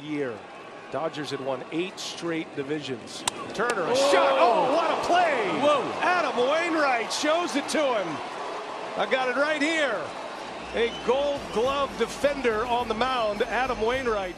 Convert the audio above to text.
year. Dodgers had won eight straight divisions. Turner, a Whoa. shot. Oh, what a play. Whoa. Adam Wainwright shows it to him. I got it right here. A gold glove defender on the mound, Adam Wainwright.